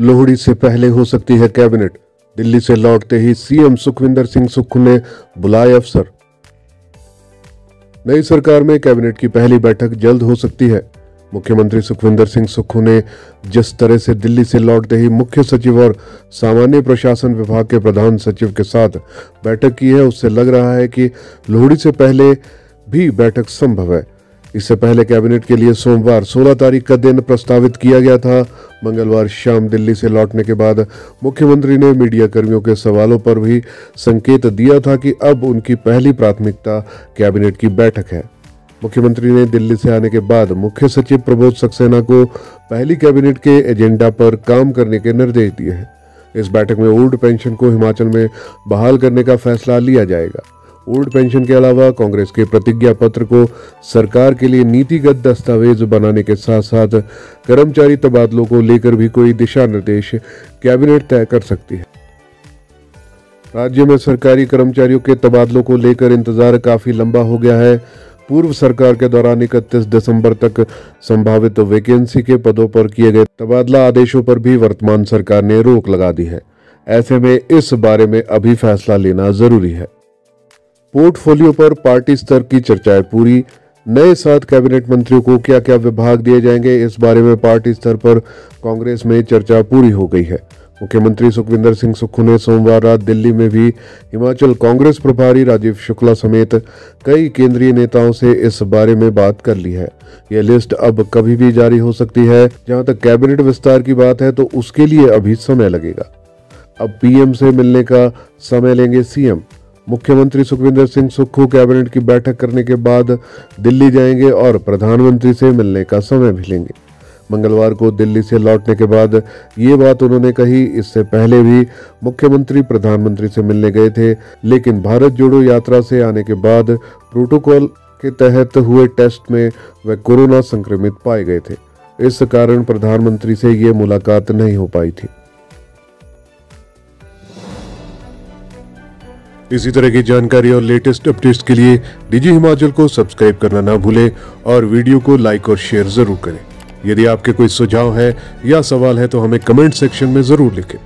लोहड़ी से पहले हो सकती है कैबिनेट। दिल्ली से लौटते ही सीएम सुखविंदर सिंह सुक्खू ने बुलाए अफसर। नई सरकार में कैबिनेट की पहली बैठक जल्द हो सकती है। मुख्यमंत्री सुखविंदर सिंह सुक्खू ने जिस तरह से दिल्ली से लौटते ही मुख्य सचिव और सामान्य प्रशासन विभाग के प्रधान सचिव के साथ बैठक की है, उससे लग रहा है कि लोहड़ी से पहले भी बैठक संभव है। इससे पहले कैबिनेट के लिए सोमवार 16 तारीख का दिन प्रस्तावित किया गया था। मंगलवार शाम दिल्ली से लौटने के बाद मुख्यमंत्री ने मीडिया कर्मियों के सवालों पर भी संकेत दिया था कि अब उनकी पहली प्राथमिकता कैबिनेट की बैठक है। मुख्यमंत्री ने दिल्ली से आने के बाद मुख्य सचिव प्रबोध सक्सेना को पहली कैबिनेट के एजेंडा पर काम करने के निर्देश दिए हैं। इस बैठक में ओल्ड पेंशन को हिमाचल में बहाल करने का फैसला लिया जाएगा। ओल्ड पेंशन के अलावा कांग्रेस के प्रतिज्ञा पत्र को सरकार के लिए नीतिगत दस्तावेज़ बनाने के साथ साथ कर्मचारी तबादलों को लेकर भी कोई दिशा निर्देश कैबिनेट तय कर सकती है। राज्य में सरकारी कर्मचारियों के तबादलों को लेकर इंतज़ार काफ़ी लंबा हो गया है। पूर्व सरकार के दौरान 31 दिसंबर तक संभावित वैकेंसी के पदों पर किए गए तबादला आदेशों पर भी वर्तमान सरकार ने रोक लगा दी है। ऐसे में इस बारे में अभी फैसला लेना ज़रूरी है। पोर्टफोलियो पर पार्टी स्तर की चर्चाएँ पूरी। नए सात कैबिनेट मंत्रियों को क्या क्या विभाग दिए जाएँगे, इस बारे में पार्टी स्तर पर कांग्रेस में चर्चा पूरी हो गई है। मुख्यमंत्री सुखविंदर सिंह सुक्खू ने सोमवार रात दिल्ली में भी हिमाचल कांग्रेस प्रभारी राजीव शुक्ला समेत कई केंद्रीय नेताओं से इस बारे में बात कर ली है। यह लिस्ट अब कभी भी जारी हो सकती है। जहाँ तक कैबिनेट विस्तार की बात है तो उसके लिए अभी समय लगेगा। अब पीएम से मिलने का समय लेंगे सीएम। मुख्यमंत्री सुखविंदर सिंह सुक्खू कैबिनेट की बैठक करने के बाद दिल्ली जाएँगे और प्रधानमंत्री से मिलने का समय भी लेंगे। मंगलवार को दिल्ली से लौटने के बाद ये बात उन्होंने कही, इससे पहले भी मुख्यमंत्री प्रधानमंत्री से मिलने गए थे, लेकिन भारत जोड़ो यात्रा से आने के बाद प्रोटोकॉल के तहत हुए टेस्ट में वे कोरोना संक्रमित पाए गए थे। इस कारण प्रधानमंत्री से ये मुलाकात नहीं हो पाई थी। इसी तरह की जानकारी और लेटेस्ट अपडेट्स के लिए डीजी हिमाचल को सब्सक्राइब करना ना भूलें और वीडियो को लाइक और शेयर ज़रूर करें। यदि आपके कोई सुझाव है या सवाल है तो हमें कमेंट सेक्शन में ज़रूर लिखें।